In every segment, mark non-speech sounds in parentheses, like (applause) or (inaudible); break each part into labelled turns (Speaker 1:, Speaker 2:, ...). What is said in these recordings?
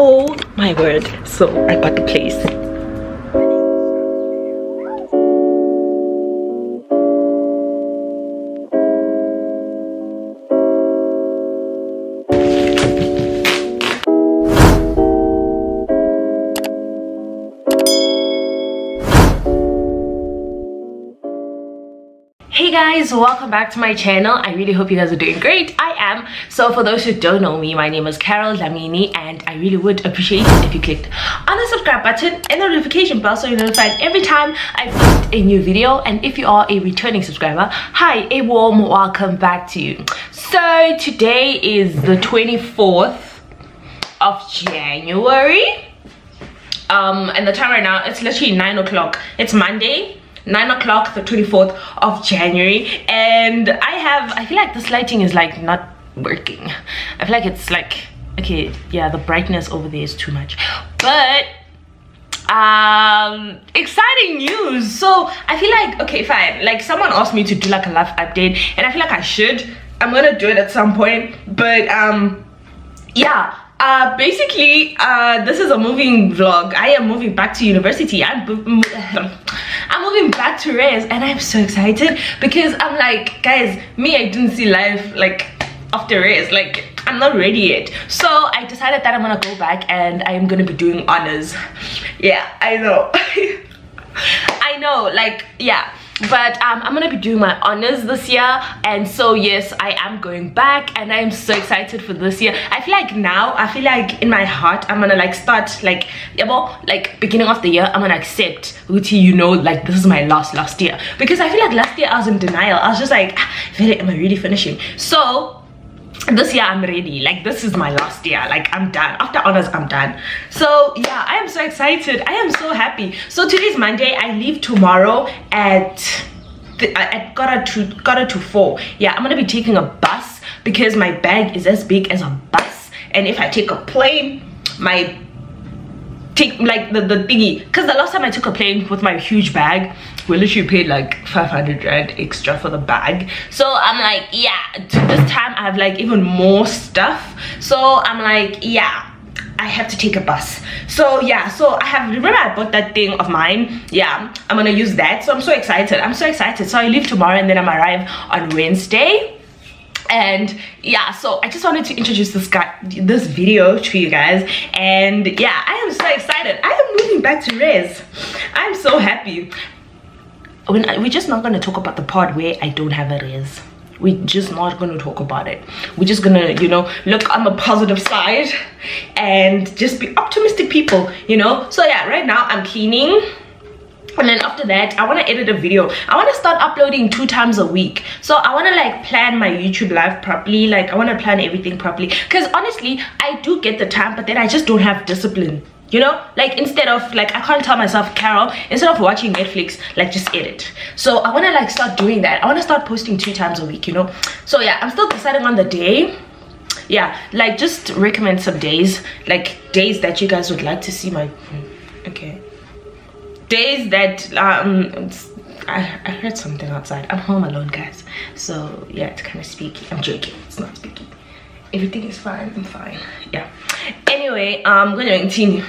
Speaker 1: oh my word. So i got the place. Hey guys welcome back to my channel. I really hope you guys are doing great am so for those who don't know me my name is carol Dhlamini and i really would appreciate it if you clicked on the subscribe button and the notification bell so you're notified every time i post a new video. And if you are a returning subscriber hi a warm welcome back to you. So today is the 24th of january. Um and the time right now it's literally nine o'clock. It's monday 9 o'clock the 24th of january. And i have i feel like this lighting is like not working. I feel like it's like okay yeah the brightness over there is too much. But um exciting news. So i feel like okay fine. Like someone asked me to do like a live update and i feel like i should. I'm gonna do it at some point but um yeah. Uh basically uh this is a moving vlog. I am moving back to university. I'm (laughs) i'm moving back to res and i'm so excited because i'm like guys me i didn't see life like after res like i'm not ready yet. So i decided that i'm gonna go back and i'm gonna be doing honors. Yeah i know. (laughs) I know like yeah. But um, i'm gonna be doing my honors this year. And so yes i am going back and i'm so excited for this year. I feel like now i feel like in my heart i'm gonna like start like yeah, like beginning of the year i'm gonna accept Uti, you know like this is my last last year. Because i feel like last year i was in denial. I was just like ah, am i really finishing? So this year i'm ready. Like this is my last year. Like i'm done. After honors i'm done. So yeah i am so excited. I am so happy. So today's monday. I leave tomorrow at the, uh, at quarter to quarter to four. Yeah i'm gonna be taking a bus because my bag is as big as a bus. And if i take a plane my take like the, the thingy because the last time i took a plane with my huge bag we literally paid like 500 rand extra for the bag so i'm like yeah this time i have like even more stuff so i'm like yeah I have to take a bus. So yeah, so I have remember I bought that thing of mine. Yeah, I'm gonna use that. So I'm so excited. I'm so excited. So I leave tomorrow and then I'm arrive on Wednesday and yeah so i just wanted to introduce this guy this video to you guys. And yeah i am so excited. I am moving back to res i'm so happy. When we're just not going to talk about the part where i don't have a res we're just not going to talk about it. We're just gonna you know look on the positive side and just be optimistic people you know? So yeah right now i'm cleaning and then after that i want to edit a video. I want to start uploading two times a week. So i want to like plan my youtube live properly. Like i want to plan everything properly. Because honestly i do get the time but then i just don't have discipline you know? Like instead of like i can't tell myself carol instead of watching netflix like just edit. So i want to like start doing that. I want to start posting two times a week you know? So yeah i'm still deciding on the day. Yeah like just recommend some days like days that you guys would like to see my days that um I, I heard something outside. I'm home alone guys. So yeah it's kind of speaky i'm joking. It's not speaky everything is fine. I'm fine. Yeah. Anyway i'm to continue.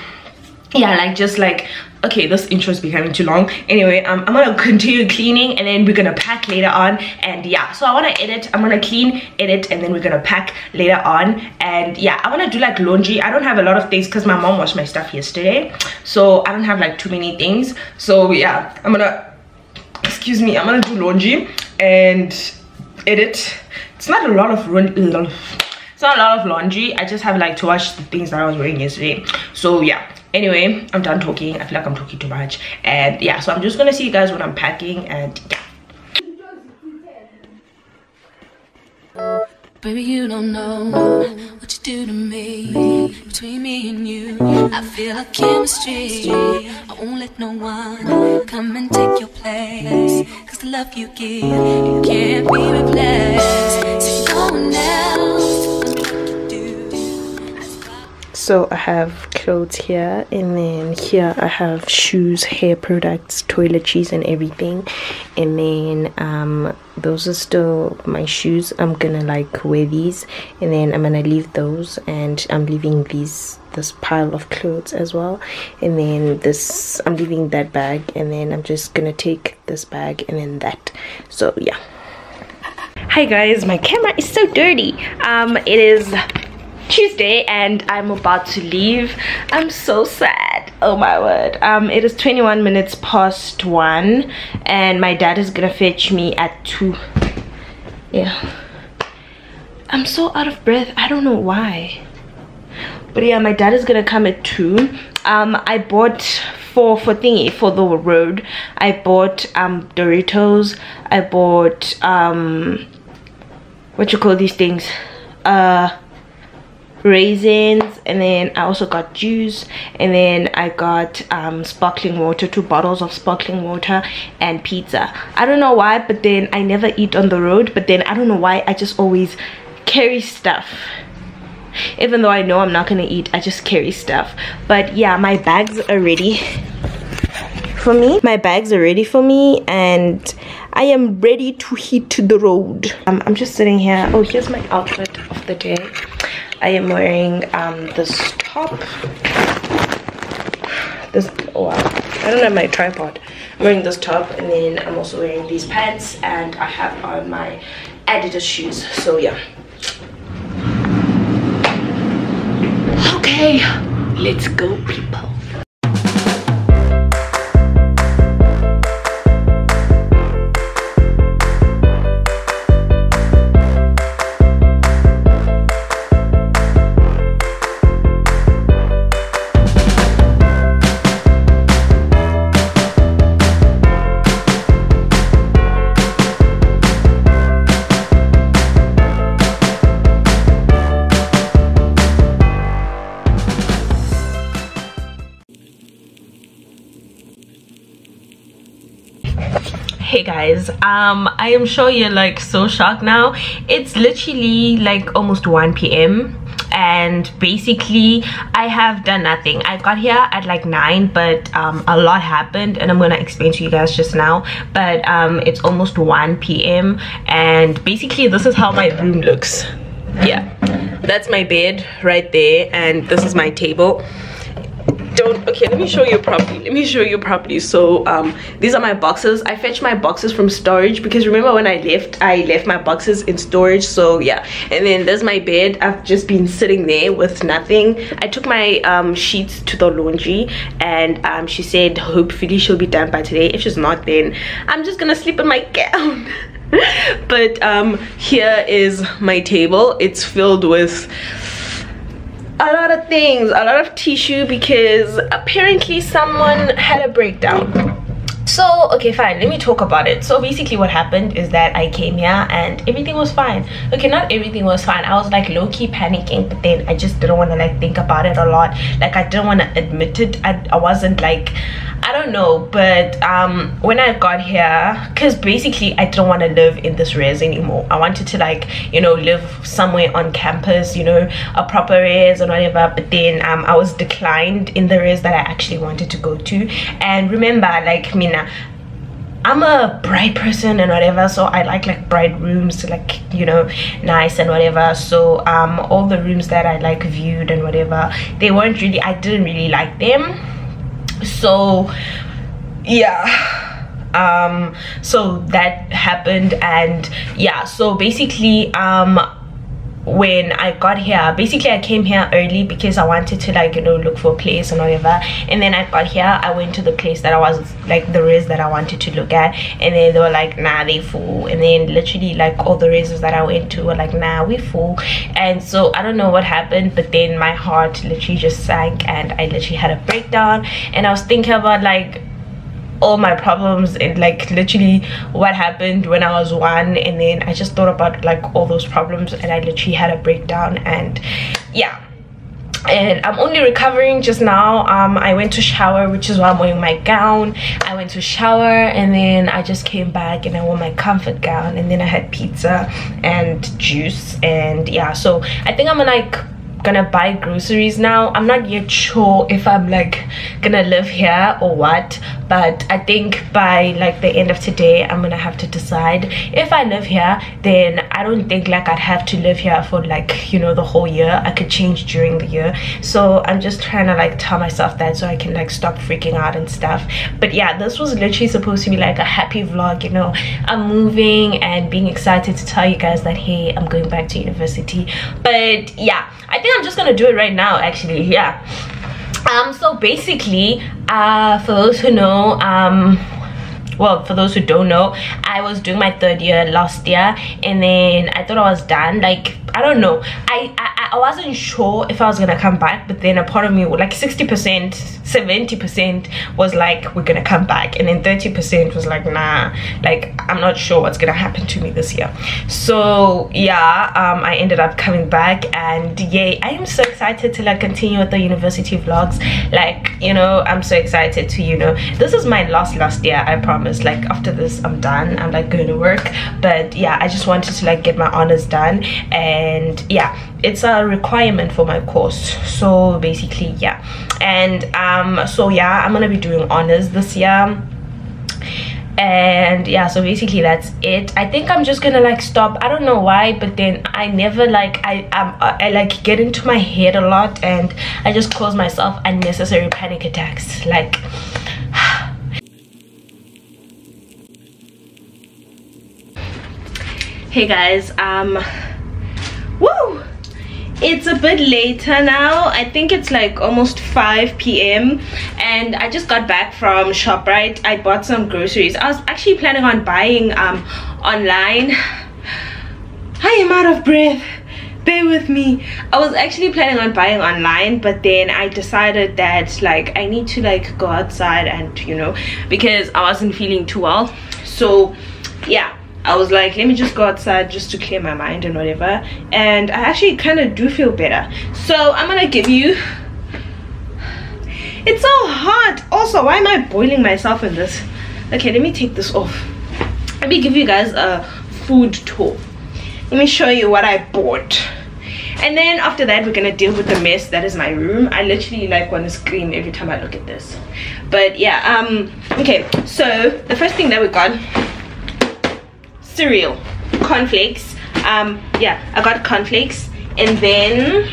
Speaker 1: Yeah like just like okay this intro is becoming too long. Anyway um, i'm gonna (laughs) continue cleaning and then we're gonna pack later on and yeah. So i want to edit i'm gonna clean edit and then we're gonna pack later on. And yeah i want to do like laundry. I don't have a lot of things because my mom washed my stuff yesterday. So i don't have like too many things. So yeah i'm gonna excuse me i'm gonna do laundry and edit. It's not a lot of it's not a lot of laundry. I just have like to wash the things that i was wearing yesterday. So yeah anyway i'm done talking i feel like i'm talking too much and yeah so i'm just gonna see you guys when i'm packing and yeah Baby, you don't know what you do to me. Between me and you, I feel like chemistry. I won't let no one come and take your place. Cause the love you give, you can't be replaced. So no one so i have clothes here and then here i have shoes hair products toiletries and everything. And then um those are still my shoes. I'm gonna like wear these and then i'm gonna leave those and i'm leaving these this pile of clothes as well. And then this i'm leaving that bag and then i'm just gonna take this bag and then that. So yeah. Hi guys. My camera is so dirty. Um it is Tuesday and I'm about to leave. I'm so sad. Oh my word. Um, it is 21 minutes past 1 and my dad is gonna fetch me at 2. Yeah. I'm so out of breath. I don't know why. But yeah, my dad is gonna come at 2. Um, I bought for for thingy for the road. I bought um Doritos. I bought um what you call these things? Uh raisins and then i also got juice and then i got um, sparkling water two bottles of sparkling water and pizza. I don't know why but then i never eat on the road but then i don't know why i just always carry stuff. Even though i know i'm not gonna eat i just carry stuff. But yeah my bags are ready for me. My bags are ready for me and i am ready to hit the road. Um, i'm just sitting here. Oh here's my outfit of the day I am wearing um, this top. This, oh wow, I don't have my tripod. I'm wearing this top and then I'm also wearing these pants and I have on my Adidas shoes. So yeah. Okay, let's go people. Guys. Um i am sure you're like so shocked now. It's literally like almost 1 p.m and basically i have done nothing. I got here at like 9 but um, a lot happened and i'm gonna explain to you guys just now. But um, it's almost 1 p.m and basically this is how my room looks. Yeah. That's my bed right there and this is my table don't okay let me show you properly let me show you properly so um these are my boxes. I fetched my boxes from storage because remember when i left i left my boxes in storage so yeah. And then there's my bed. I've just been sitting there with nothing. I took my um sheets to the laundry and um she said hopefully she'll be done by today. If she's not then i'm just gonna sleep in my (laughs) gown. But um here is my table. It's filled with a lot of things a lot of tissue because apparently someone had a breakdown. So okay fine let me talk about it. So basically what happened is that i came here and everything was fine. Okay not everything was fine. I was like low-key panicking but then i just didn't want to like think about it a lot. Like i didn't want to admit it. I, I wasn't like I don't know but um when I got here because basically I didn't want to live in this res anymore. I wanted to like you know live somewhere on campus you know a proper res and whatever but then um I was declined in the res that I actually wanted to go to. And remember like Mina I'm a bright person and whatever so I like like bright rooms like you know nice and whatever. So um all the rooms that I like viewed and whatever they weren't really I didn't really like them so yeah. Um so that happened and yeah so basically um when I got here basically I came here early because I wanted to like you know look for a place and whatever. And then I got here I went to the place that I was like the res that I wanted to look at. And then they were like nah they full. And then literally like all the reses that I went to were like nah we full. And so I don't know what happened but then my heart literally just sank and I literally had a breakdown. And I was thinking about like all my problems and like literally what happened when I was one and then I just thought about like all those problems and I literally had a breakdown and yeah. And i'm only recovering just now. Um i went to shower which is why i'm wearing my gown. I went to shower and then i just came back and i wore my comfort gown and then i had pizza and juice and yeah. So i think i'm gonna like gonna buy groceries now. I'm not yet sure if i'm like gonna live here or what but i think by like the end of today i'm gonna have to decide. If i live here then i don't think like i'd have to live here for like you know the whole year. I could change during the year. So i'm just trying to like tell myself that so i can like stop freaking out and stuff. But yeah this was literally supposed to be like a happy vlog you know. I'm moving and being excited to tell you guys that hey i'm going back to university. But yeah i think i'm just gonna do it right now actually yeah. Um so basically uh for those who know um well for those who don't know i was doing my third year last year and then i thought i was done. Like i don't know. I i, I wasn't sure if i was gonna come back but then a part of me like 60 percent 70 percent was like we're gonna come back. And then 30 percent was like nah like i'm not sure what's gonna happen to me this year. So yeah um i ended up coming back and yay i am so excited to like continue with the university vlogs. Like you know i'm so excited to you know this is my last last year i promise like after this i'm done. I'm like going to work. But yeah i just wanted to like get my honors done. And yeah it's a requirement for my course. So basically yeah. And um so yeah i'm gonna be doing honors this year. And yeah so basically that's it. I think i'm just gonna like stop. I don't know why but then i never like i um, i like get into my head a lot and i just cause myself unnecessary panic attacks. Like hey guys um woo! It's a bit later now. I think it's like almost 5 p.m and i just got back from shoprite. I bought some groceries. I was actually planning on buying um online. I am out of breath. Bear with me. I was actually planning on buying online but then i decided that like i need to like go outside and you know because i wasn't feeling too well. So yeah I was like, let me just go outside just to clear my mind and whatever. And I actually kind of do feel better. So I'm gonna give you. It's so hot. Also, why am I boiling myself in this? Okay, let me take this off. Let me give you guys a food tour. Let me show you what I bought. And then after that, we're gonna deal with the mess that is my room. I literally like want to scream every time I look at this. But yeah, um, okay. So the first thing that we got cereal cornflakes um yeah i got cornflakes and then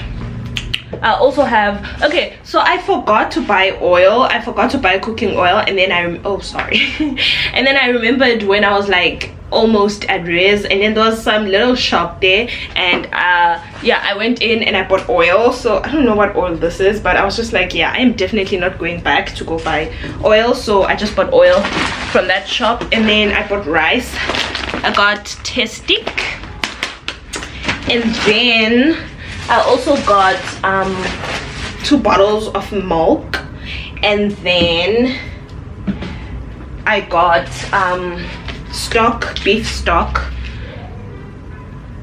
Speaker 1: i also have okay so i forgot to buy oil. I forgot to buy cooking oil. And then i oh sorry. (laughs) And then i remembered when i was like almost at Res and then there was some little shop there. And uh yeah I went in and I bought oil. So I don't know what oil this is but I was just like yeah I am definitely not going back to go buy oil. So I just bought oil from that shop. And then I bought rice I got Tastic and then I also got um, two bottles of milk. And then I got um, stock beef stock.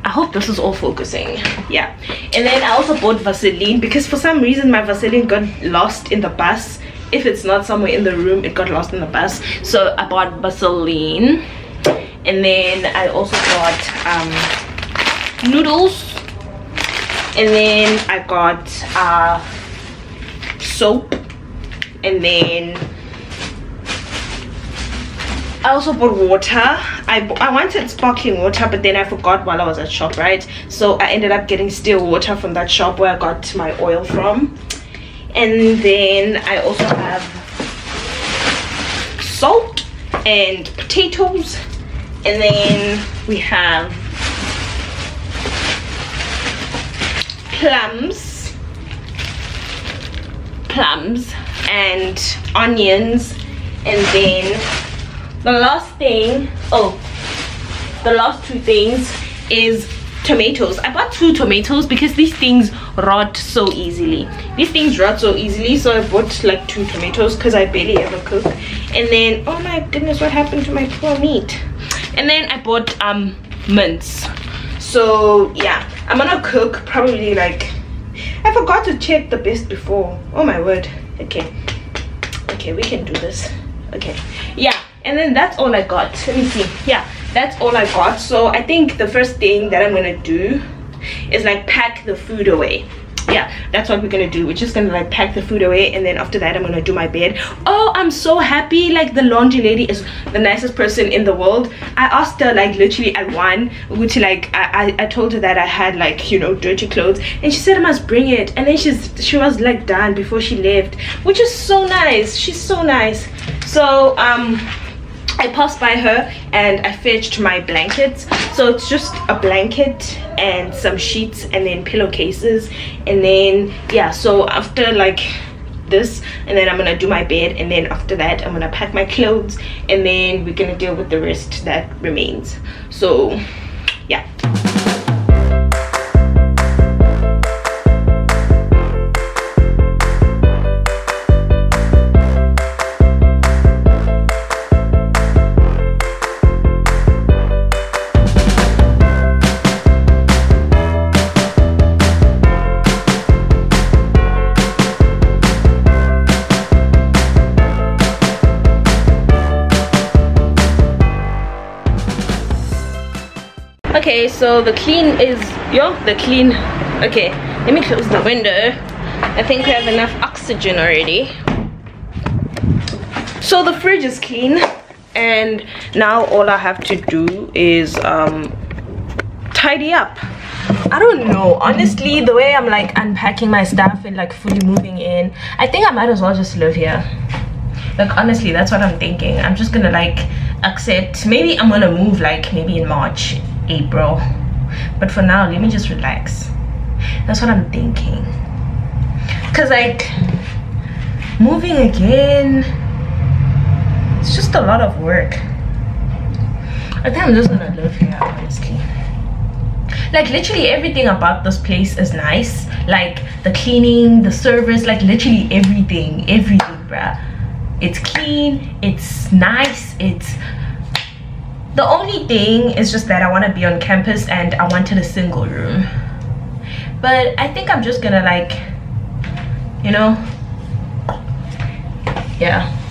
Speaker 1: I hope this is all focusing. Yeah. And then I also bought Vaseline because for some reason my Vaseline got lost in the bus. If it's not somewhere in the room it got lost in the bus. So I bought Vaseline and then I also got um, noodles. And then I got uh, soap. And then I also bought water. I, I wanted sparkling water but then I forgot while I was at shop, right? so I ended up getting still water from that shop where I got my oil from. And then I also have salt and potatoes and then we have plums. Plums and onions. And then the last thing oh the last two things is tomatoes. I bought two tomatoes because these things rot so easily. These things rot so easily so i bought like two tomatoes because i barely ever cook. And then oh my goodness what happened to my poor meat and then i bought um mints. So yeah i'm gonna cook probably like i forgot to check the best before. Oh my word. Okay. Okay we can do this. Okay. Yeah and then that's all i got. Let me see. Yeah that's all i got. So i think the first thing that i'm gonna do is like pack the food away yeah that's what we're gonna do. We're just gonna like pack the food away and then after that i'm gonna do my bed. Oh i'm so happy like the laundry lady is the nicest person in the world. I asked her like literally at one which like I, I i told her that i had like you know dirty clothes and she said i must bring it. And then she's she was like done before she left which is so nice. She's so nice. So um I passed by her and I fetched my blankets. So it's just a blanket and some sheets and then pillowcases. And then yeah so after like this and then I'm gonna do my bed. And then after that I'm gonna pack my clothes. And then we're gonna deal with the rest that remains. So yeah okay so the clean is yo the clean okay let me close the window. I think we have enough oxygen already. So the fridge is clean and now all i have to do is um tidy up. I don't know honestly the way I'm like unpacking my stuff and like fully moving in I think I might as well just live here. Like honestly that's what I'm thinking. I'm just gonna like accept. Maybe I'm gonna move like maybe in March April. But for now, let me just relax. That's what I'm thinking. Cause like moving again, it's just a lot of work. I think I'm just gonna live here honestly. Like literally everything about this place is nice. Like the cleaning, the service, like literally everything, everything, bruh. It's clean, it's nice, it's the only thing is just that I want to be on campus and I wanted a single room. But I think I'm just gonna like you know? Yeah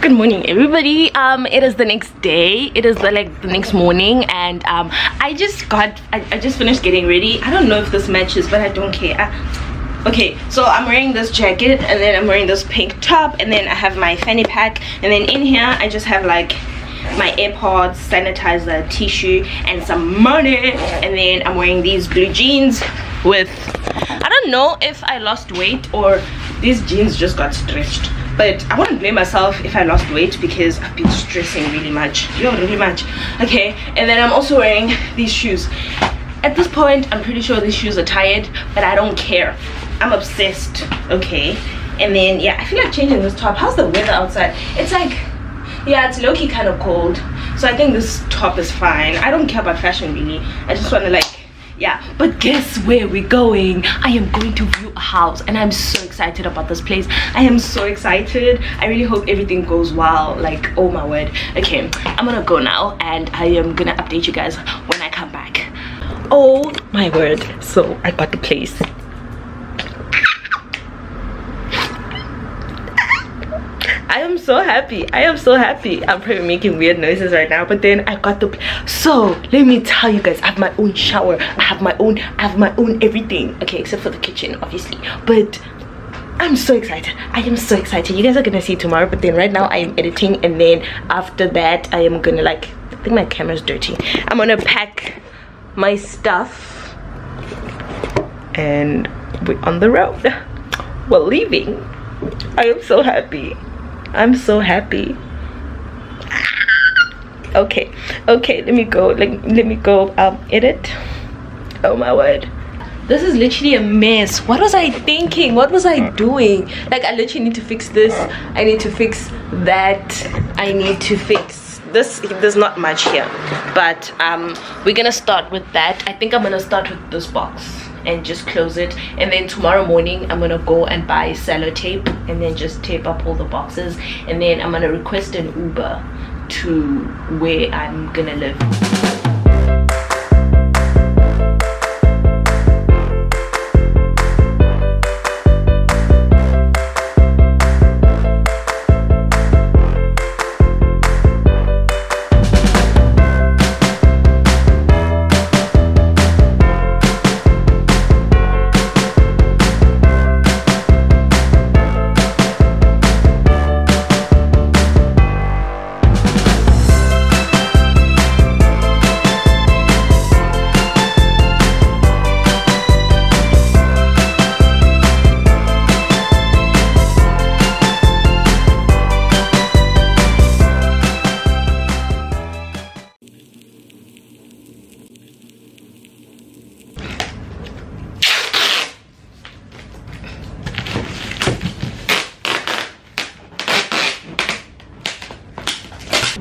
Speaker 1: Good morning everybody. Um it is the next day. It is the like the next morning and um i just got I, I just finished getting ready. I don't know if this matches but i don't care. I- okay so i'm wearing this jacket and then i'm wearing this pink top and then i have my fanny pack and then in here i just have like my airpods sanitizer tissue and some money. And then i'm wearing these blue jeans with i don't know if i lost weight or these jeans just got stretched. But i wouldn't blame myself if i lost weight because i've been stressing really much. Yo really much. Okay and then i'm also wearing these shoes. At this point i'm pretty sure these shoes are tired but i don't care. I'm obsessed okay? And then yeah i feel like changing this top. How's the weather outside? It's like yeah it's low-key kind of cold so i think this top is fine. I don't care about fashion really. I just want to like yeah. But guess where we're going? I am going to view a house and i'm so excited about this place. I am so excited. I really hope everything goes well. Like oh my word. Okay i'm gonna go now and i am gonna update you guys when i come back. Oh my word. So i got the place I am so happy. I am so happy. I'm probably making weird noises right now, but then I got the so let me tell you guys, I have my own shower, I have my own, I have my own everything. Okay, except for the kitchen, obviously. But I'm so excited. I am so excited. You guys are gonna see tomorrow, but then right now I am editing, and then after that I am gonna like I think my camera's dirty. I'm gonna pack my stuff and we're on the road. (laughs) We're leaving. I am so happy. I'm so happy. Okay, okay, let me go. Let, let me go um edit. Oh my word. This is literally a mess. What was I thinking? What was I doing? Like I literally need to fix this. I need to fix that. I need to fix this there's not much here but um we're gonna start with that i think i'm gonna start with this box and just close it. And then tomorrow morning i'm gonna go and buy sellotape and then just tape up all the boxes. And then i'm gonna request an uber to where i'm gonna live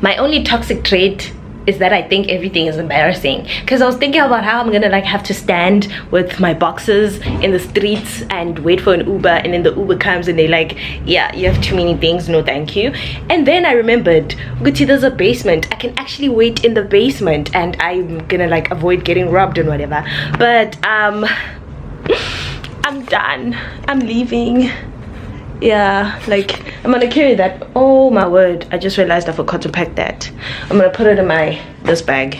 Speaker 1: my only toxic trait is that I think everything is embarrassing. Because I was thinking about how I'm gonna like have to stand with my boxes in the streets and wait for an Uber and then the Uber comes and they like yeah you have too many things. No thank you. And then I remembered Gucci there's a basement. I can actually wait in the basement and I'm gonna like avoid getting robbed and whatever. But um (laughs) I'm done. I'm leaving yeah like i'm gonna carry that. Oh my word i just realized i forgot to pack that. I'm gonna put it in my this bag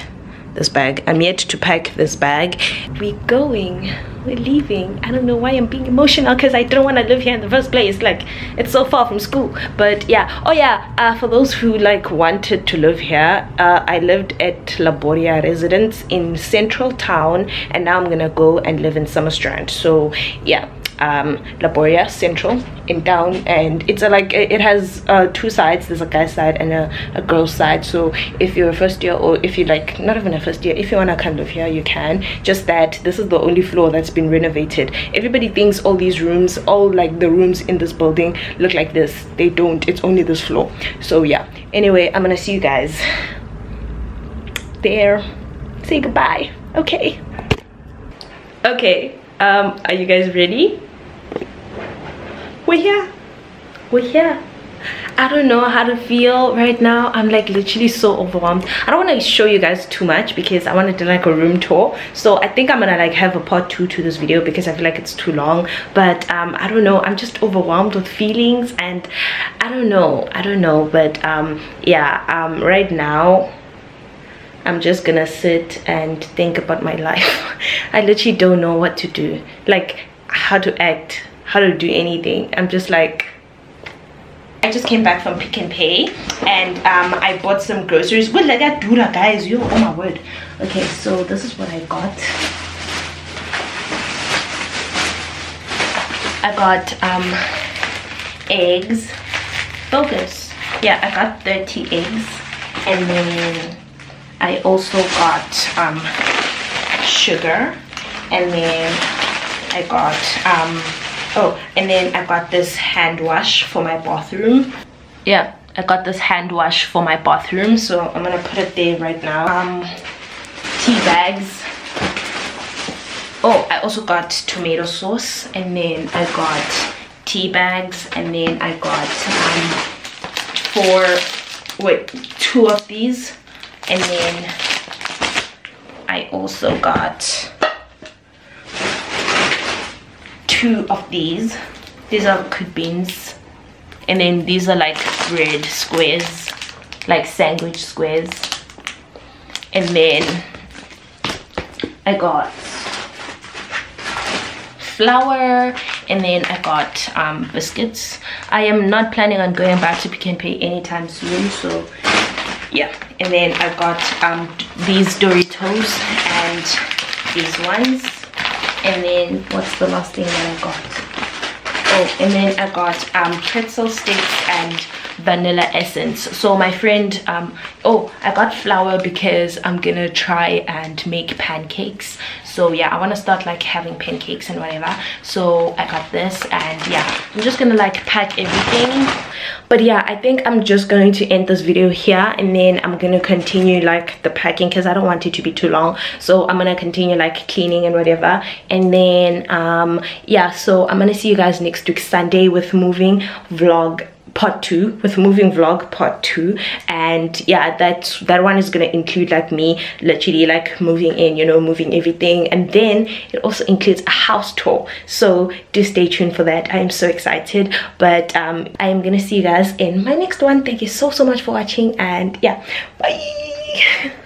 Speaker 1: this bag. I'm yet to pack this bag. We're going we're leaving. I don't know why i'm being emotional because i don't want to live here in the first place. Like it's so far from school. But yeah oh yeah uh, for those who like wanted to live here uh, i lived at laboria residence in central town and now i'm gonna go and live in summerstrand. So yeah um, Laboria Central in town. And it's a, like it has uh, two sides. There's a guy side and a, a girl side. So if you're a first year or if you like not even a first year if you want to come live here you can. Just that this is the only floor that's been renovated. Everybody thinks all these rooms all like the rooms in this building look like this. They don't. It's only this floor. So yeah. Anyway I'm gonna see you guys there. Say goodbye. Okay. Okay um are you guys ready we're here we're here I don't know how to feel right now. I'm like literally so overwhelmed. I don't want to show you guys too much because I want to do like a room tour. So I think I'm gonna like have a part two to this video because I feel like it's too long. But um, I don't know. I'm just overwhelmed with feelings and I don't know. I don't know. But um, yeah, um, right now I'm just gonna sit and think about my (laughs) life. I literally don't know what to do. Like how to act how to do anything i'm just like I just came back from Pick n Pay and um, I bought some groceries. What like that dura guys? Yo, oh my word. Okay, so this is what I got. I got um, eggs. Focus. Yeah, I got 30 eggs. And then I also got um, sugar. And then I got um, oh and then i got this hand wash for my bathroom. Yeah i got this hand wash for my bathroom so i'm gonna put it there right now. Um tea bags. Oh i also got tomato sauce and then i got tea bags and then i got um four wait two of these and then i also got two of these. These are cooked beans. And then these are like bread squares like sandwich squares. And then I got flour and then I got um, biscuits. I am not planning on going back to Pick n Pay anytime soon so yeah. And then I got um, these Doritos and these ones and then what's the last thing that I got? Oh and then I got um, pretzel sticks and vanilla essence. So my friend um oh i got flour because i'm gonna try and make pancakes. So yeah i want to start like having pancakes and whatever. So i got this and yeah i'm just gonna like pack everything but yeah i think i'm just going to end this video here and then i'm gonna continue like the packing because i don't want it to be too long. So i'm gonna continue like cleaning and whatever. And then um yeah so i'm gonna see you guys next week sunday with moving vlog part two with moving vlog part two. And yeah that's that one is gonna include like me literally like moving in you know moving everything. And then it also includes a house tour. So do stay tuned for that. I am so excited. But um i am gonna see you guys in my next one. Thank you so so much for watching. And yeah bye (laughs)